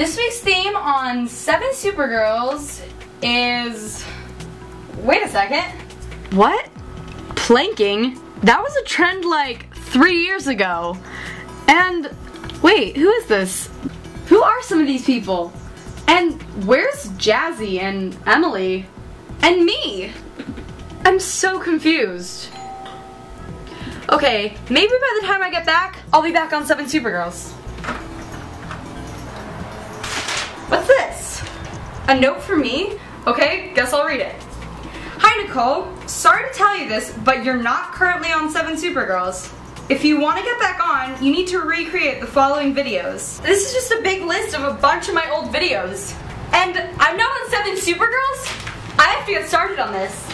This week's theme on Seven Supergirls is. Wait a second. What? Planking? That was a trend like three years ago. And wait, who is this? Who are some of these people? And where's Jazzy and Emily? And me? I'm so confused. Okay, maybe by the time I get back, I'll be back on 7 Supergirls. What's this? A note for me? Okay, guess I'll read it. Hi Nicole, sorry to tell you this, but you're not currently on 7 Supergirls. If you want to get back on, you need to recreate the following videos. This is just a big list of a bunch of my old videos. And I'm not on 7 Supergirls? I have to get started on this.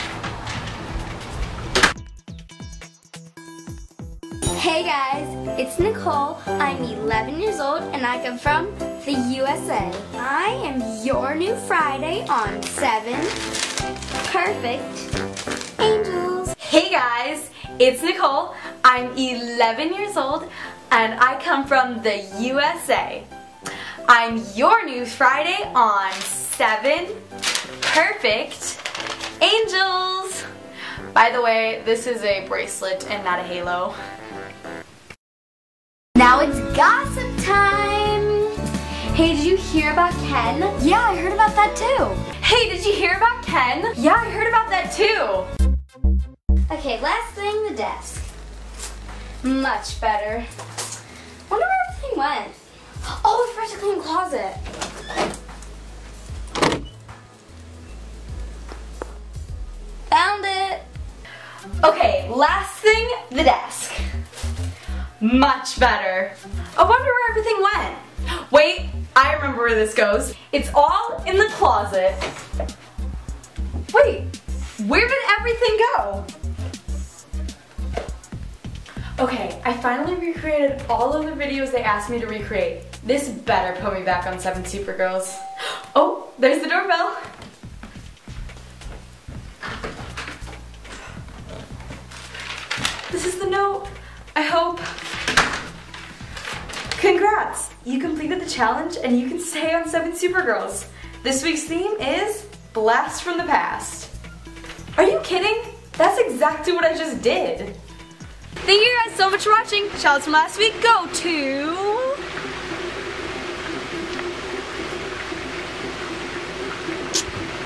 Hey guys, it's Nicole. I'm 11 years old and I come from the USA. I am your new Friday on 7 Perfect Angels. Hey guys, it's Nicole. I'm 11 years old and I come from the USA. I'm your News Friday on 7 Perfect Angels. By the way, this is a bracelet and not a halo. Now it's gossip time. Hey, did you hear about Ken? Yeah, I heard about that too. Hey, did you hear about Ken? Yeah, I heard about that too. Okay, last thing, the desk. Much better. Wonder where everything went. Oh, I forgot to clean closet. Found it. Okay, last thing, the desk. Much better. I wonder where everything went. Wait, I remember where this goes. It's all in the closet. Wait, where did everything go? Okay, I finally recreated all of the videos they asked me to recreate. This better put me back on 7 Supergirls. Oh, there's the doorbell. This is the note. I hope. Congrats! You completed the challenge and you can stay on 7 Supergirls. This week's theme is Blast from the Past. Are you kidding? That's exactly what I just did. Thank you guys so much for watching. Shoutouts from last week go to...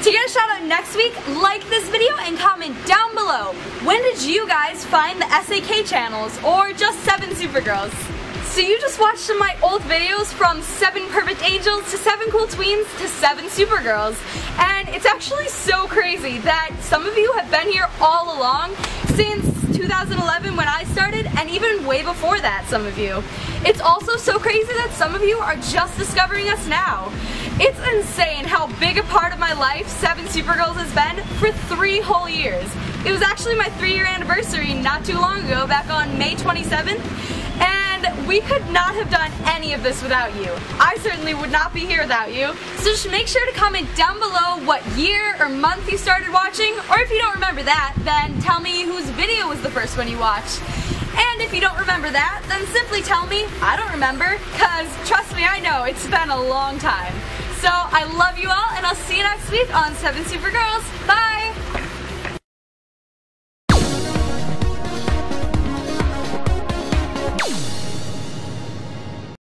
To get a shout out next week, like this video and comment down below. When did you guys find the SAK channels or just 7 Supergirls? So you just watched some of my old videos from 7 Perfect Angels to 7 Cool Tweens to 7 Supergirls. And it's actually so crazy that some of you have been here all along since 2011 when I started and even way before that some of you. It's also so crazy that some of you are just discovering us now. It's insane how big a part of my life 7 Supergirls has been for three whole years. It was actually my three year anniversary not too long ago, back on May 27th, and we could not have done any of this without you. I certainly would not be here without you. So just make sure to comment down below what year or month you started watching, or if you don't remember that, then tell me whose video was the first one you watched. And if you don't remember that, then simply tell me, I don't remember, cause trust me, I know, it's been a long time. So I love you all, and I'll see you next week on 7 Supergirls. Bye!